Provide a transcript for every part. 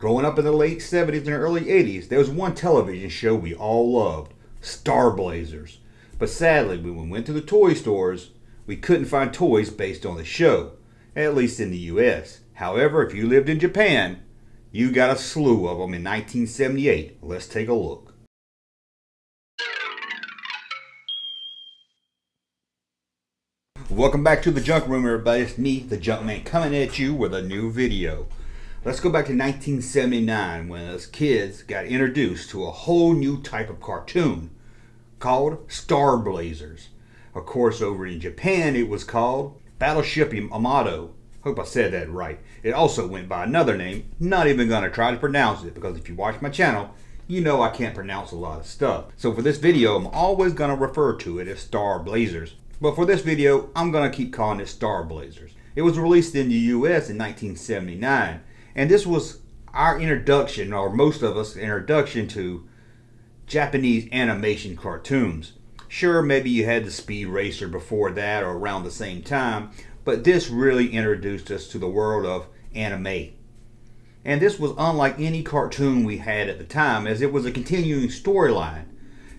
Growing up in the late 70s and early 80s, there was one television show we all loved Star Blazers. But sadly, when we went to the toy stores, we couldn't find toys based on the show, at least in the US. However, if you lived in Japan, you got a slew of them in 1978. Let's take a look. Welcome back to the Junk Room, everybody. It's me, the Junk Man, coming at you with a new video. Let's go back to 1979 when us kids got introduced to a whole new type of cartoon called Star Blazers. Of course, over in Japan it was called Battleship Yamato. Hope I said that right. It also went by another name, not even going to try to pronounce it because if you watch my channel, you know I can't pronounce a lot of stuff. So for this video, I'm always going to refer to it as Star Blazers. But for this video, I'm going to keep calling it Star Blazers. It was released in the US in 1979 and this was our introduction, or most of us introduction to Japanese animation cartoons. Sure, maybe you had the Speed Racer before that or around the same time, but this really introduced us to the world of anime. And this was unlike any cartoon we had at the time, as it was a continuing storyline.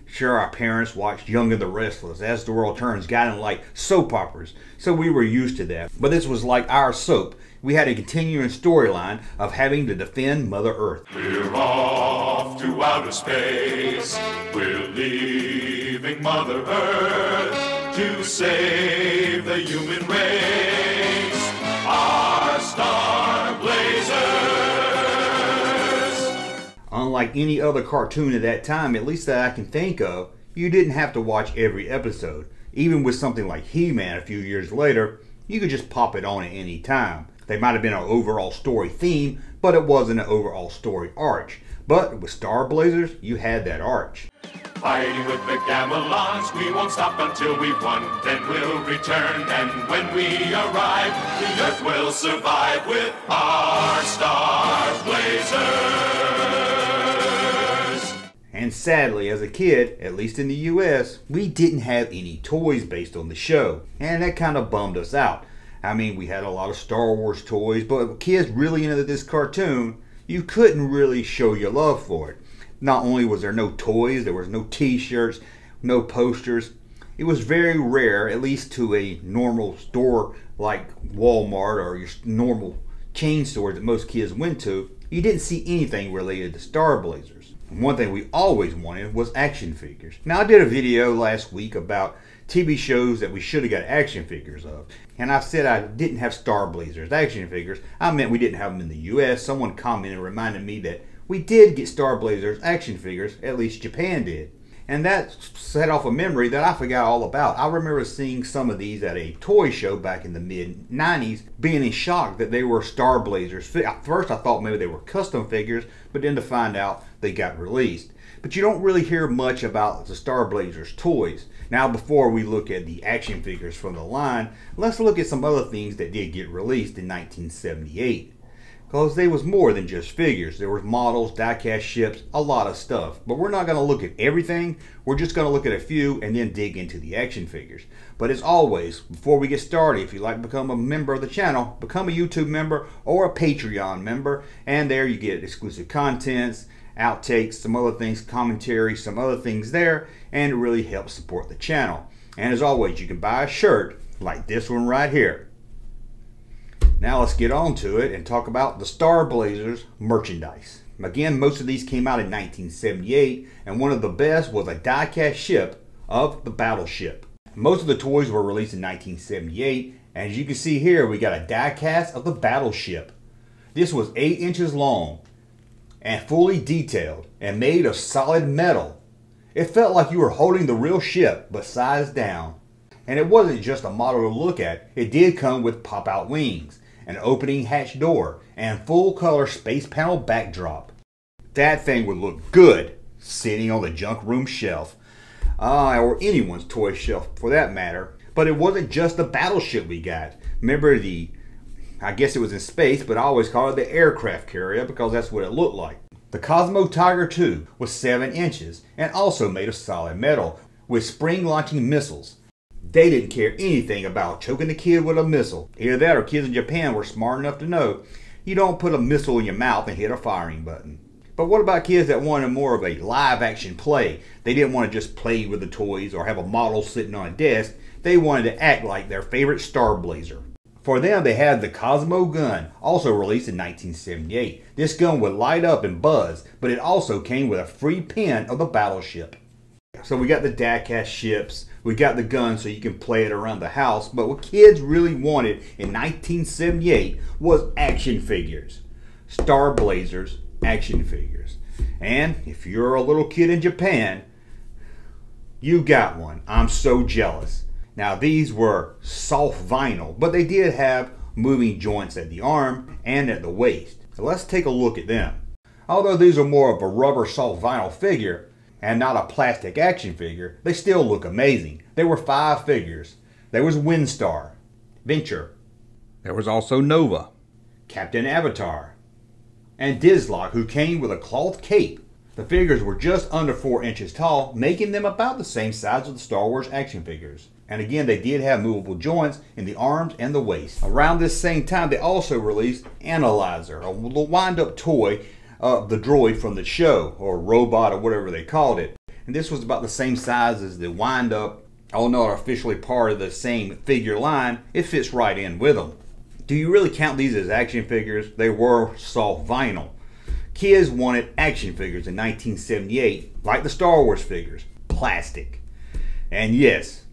Sure, our parents watched Young and the Restless, As the World Turns, got in like soap operas, so we were used to that. But this was like our soap we had a continuing storyline of having to defend Mother Earth. We're off to outer space. We're leaving Mother Earth to save the human race. Our Star Blazers. Unlike any other cartoon at that time, at least that I can think of, you didn't have to watch every episode. Even with something like He-Man a few years later, you could just pop it on at any time. They might have been an overall story theme, but it wasn't an overall story arch. But with Star Blazers, you had that arch. Fighting with the Gamilons, we won't stop until we've won. Then we'll return, and when we arrive, the Earth will survive with our Star Blazers. And sadly, as a kid, at least in the US, we didn't have any toys based on the show. And that kind of bummed us out. I mean, we had a lot of Star Wars toys, but kids really into this cartoon, you couldn't really show your love for it. Not only was there no toys, there was no t-shirts, no posters. It was very rare, at least to a normal store like Walmart or your normal chain store that most kids went to, you didn't see anything related to Star Blazers. One thing we always wanted was action figures. Now I did a video last week about TV shows that we should have got action figures of. And I said I didn't have Star Blazers action figures. I meant we didn't have them in the US. Someone commented and reminded me that we did get Star Blazers action figures, at least Japan did. And that set off a memory that I forgot all about. I remember seeing some of these at a toy show back in the mid 90s, being in shock that they were Star Blazers. At first, I thought maybe they were custom figures, but then to find out they got released. But you don't really hear much about the Star Blazers toys. Now, before we look at the action figures from the line, let's look at some other things that did get released in 1978. Because they was more than just figures. There was models, diecast ships, a lot of stuff. But we're not going to look at everything. We're just going to look at a few and then dig into the action figures. But as always, before we get started, if you'd like to become a member of the channel, become a YouTube member or a Patreon member. And there you get exclusive contents, outtakes, some other things, commentary, some other things there, and it really helps support the channel. And as always, you can buy a shirt like this one right here. Now let's get on to it and talk about the Star Blazers merchandise. Again, most of these came out in 1978, and one of the best was a die-cast ship of the battleship. Most of the toys were released in 1978, and as you can see here, we got a die-cast of the battleship. This was 8 inches long, and fully detailed and made of solid metal. It felt like you were holding the real ship, but sized down. And it wasn't just a model to look at, it did come with pop out wings, an opening hatch door, and full color space panel backdrop. That thing would look good sitting on the junk room shelf, uh, or anyone's toy shelf for that matter. But it wasn't just the battleship we got. Remember the I guess it was in space, but I always call it the aircraft carrier because that's what it looked like. The Cosmo Tiger II was 7 inches and also made of solid metal with spring launching missiles. They didn't care anything about choking the kid with a missile. Either that or kids in Japan were smart enough to know You don't put a missile in your mouth and hit a firing button. But what about kids that wanted more of a live action play? They didn't want to just play with the toys or have a model sitting on a desk. They wanted to act like their favorite Star Blazer. For them, they had the Cosmo gun, also released in 1978. This gun would light up and buzz, but it also came with a free pin of the battleship. So we got the diecast ships, we got the gun so you can play it around the house, but what kids really wanted in 1978 was action figures. Star Blazers action figures. And if you're a little kid in Japan, you got one. I'm so jealous. Now these were soft vinyl, but they did have moving joints at the arm and at the waist. So let's take a look at them. Although these are more of a rubber soft vinyl figure and not a plastic action figure, they still look amazing. There were five figures. There was Wildstar, Venture. There was also Nova, Captain Avatar, and Desslok, who came with a cloth cape. The figures were just under 4 inches tall, making them about the same size as the Star Wars action figures. And again, they did have movable joints in the arms and the waist. Around this same time, they also released Analyzer, a wind-up toy of the droid from the show, or robot, or whatever they called it. And this was about the same size as the wind-up, although not officially part of the same figure line, it fits right in with them. Do you really count these as action figures? They were soft vinyl. Kids wanted action figures in 1978, like the Star Wars figures, plastic. And yes,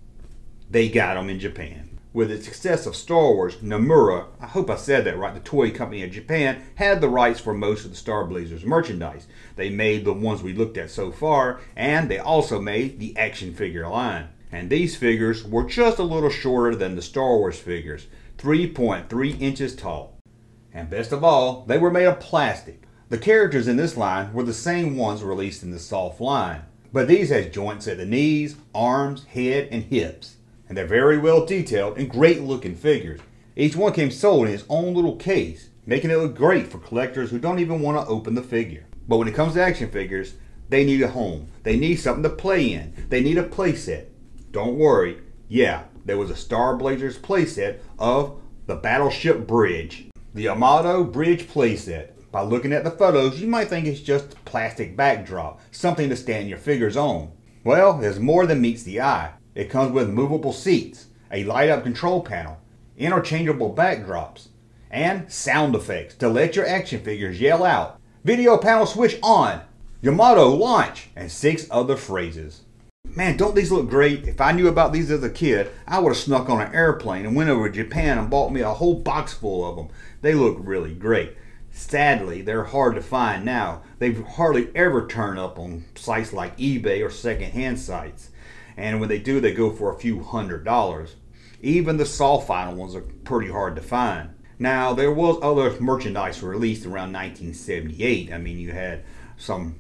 they got them in Japan. With the success of Star Wars, Nomura, I hope I said that right, the toy company of Japan, had the rights for most of the Star Blazers merchandise. They made the ones we looked at so far, and they also made the action figure line. And these figures were just a little shorter than the Star Wars figures, 3.3 inches tall. And best of all, they were made of plastic. The characters in this line were the same ones released in the soft line, but these has joints at the knees, arms, head, and hips. And they're very well detailed and great looking figures. Each one came sold in its own little case, making it look great for collectors who don't even want to open the figure. But when it comes to action figures, they need a home. They need something to play in. They need a playset. Don't worry, yeah, there was a Star Blazers playset of the Battleship Bridge. The Yamato Bridge playset. By looking at the photos, you might think it's just plastic backdrop, something to stand your figures on. Well, there's more than meets the eye. It comes with movable seats, a light-up control panel, interchangeable backdrops, and sound effects to let your action figures yell out, video panel switch on, Yamato launch, and six other phrases. Man, don't these look great? If I knew about these as a kid, I would have snuck on an airplane and went over to Japan and bought me a whole box full of them. They look really great. Sadly, they're hard to find now. They've hardly ever turn up on sites like eBay or secondhand sites. And when they do, they go for a few hundred dollars. Even the vinyl ones are pretty hard to find. Now, there was other merchandise released around 1978. I mean, you had some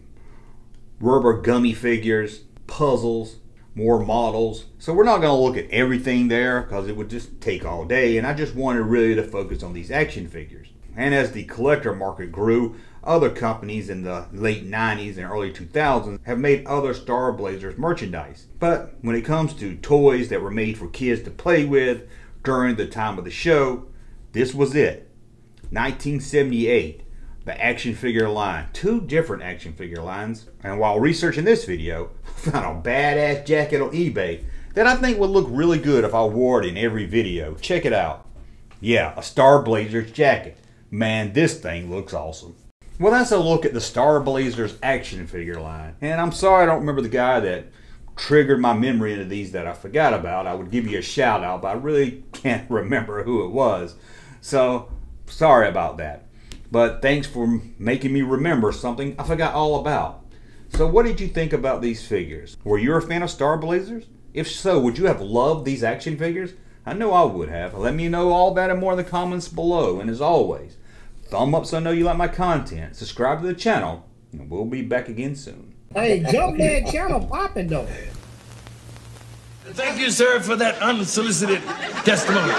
rubber gummy figures, puzzles, more models. So we're not going to look at everything there because it would just take all day. And I just wanted really to focus on these action figures. And as the collector market grew, other companies in the late 90s and early 2000s have made other Star Blazers merchandise. But when it comes to toys that were made for kids to play with during the time of the show, this was it. 1978, the action figure line. Two different action figure lines. And while researching this video, I found a badass jacket on eBay that I think would look really good if I wore it in every video. Check it out. Yeah, a Star Blazers jacket. Man, this thing looks awesome. Well, that's a look at the Star Blazers action figure line. And I'm sorry I don't remember the guy that triggered my memory into these that I forgot about. I would give you a shout out, but I really can't remember who it was. So, sorry about that. But thanks for making me remember something I forgot all about. So, what did you think about these figures? Were you a fan of Star Blazers? If so, would you have loved these action figures? I know I would have. Let me know all about it more in the comments below. And as always, thumb up so I know you like my content. Subscribe to the channel, and we'll be back again soon. Hey, jump that channel popping though. Thank you, sir, for that unsolicited testimony.